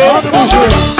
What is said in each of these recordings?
todo no jogo.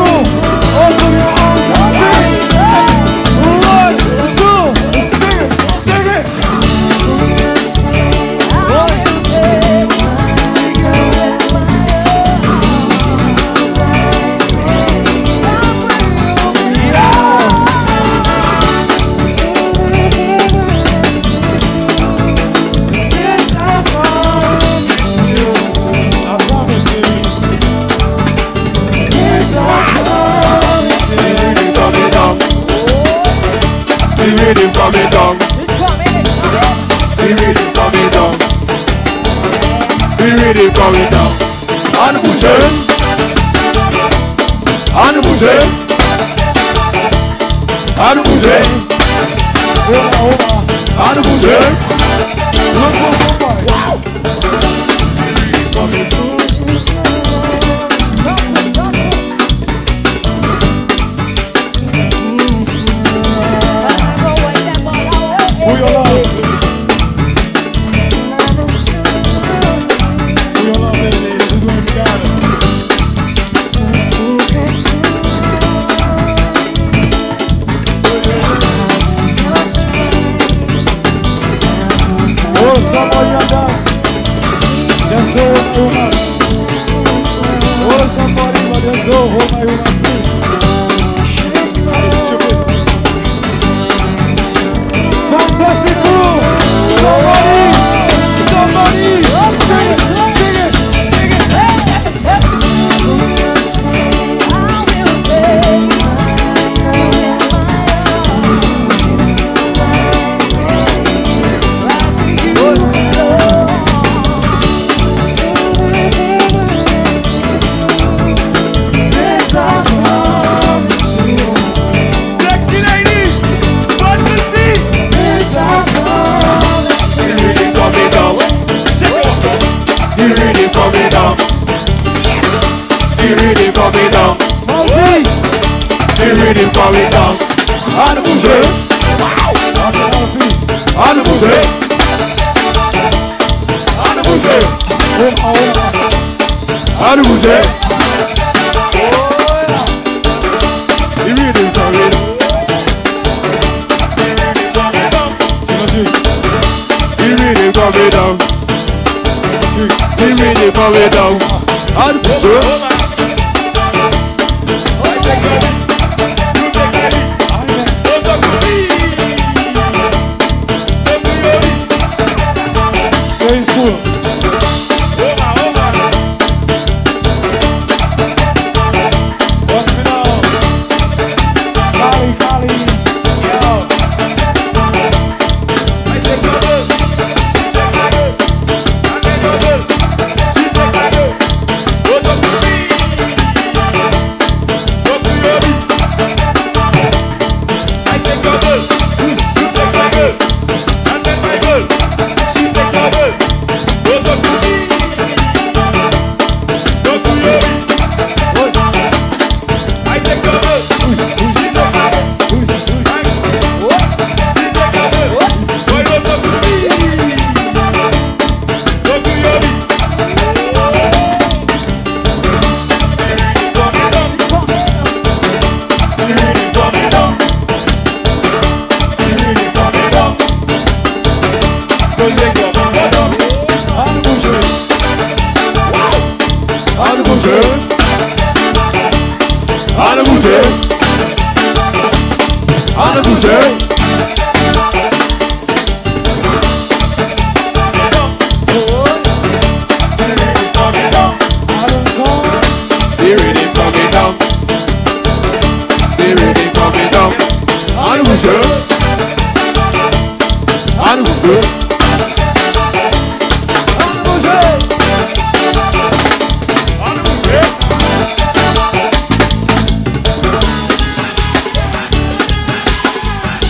rhythm coming down. The rhythm coming down. The rhythm coming down. And bouger. And bouger. And bouger. And. Wow. Oh, a dance. Just do. Oh, somebody, but just do what Mimi de qualidade. Olha o museu. Nossa, é um filho. Olha o museu. Olha o museu. Olha o museu. Mimi de qualidade. Mimi de qualidade. Mimi de qualidade. Olha o museu. On